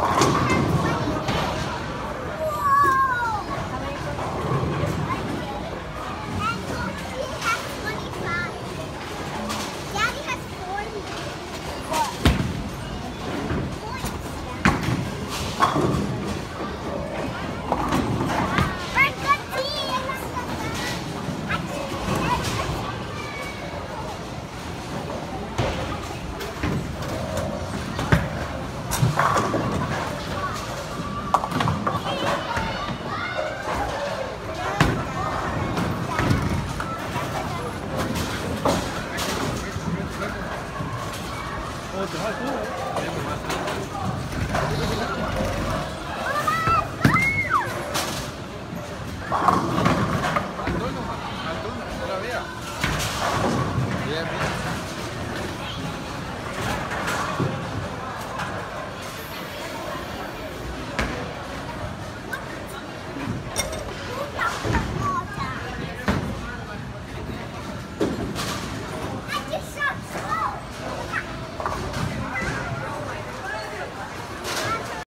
you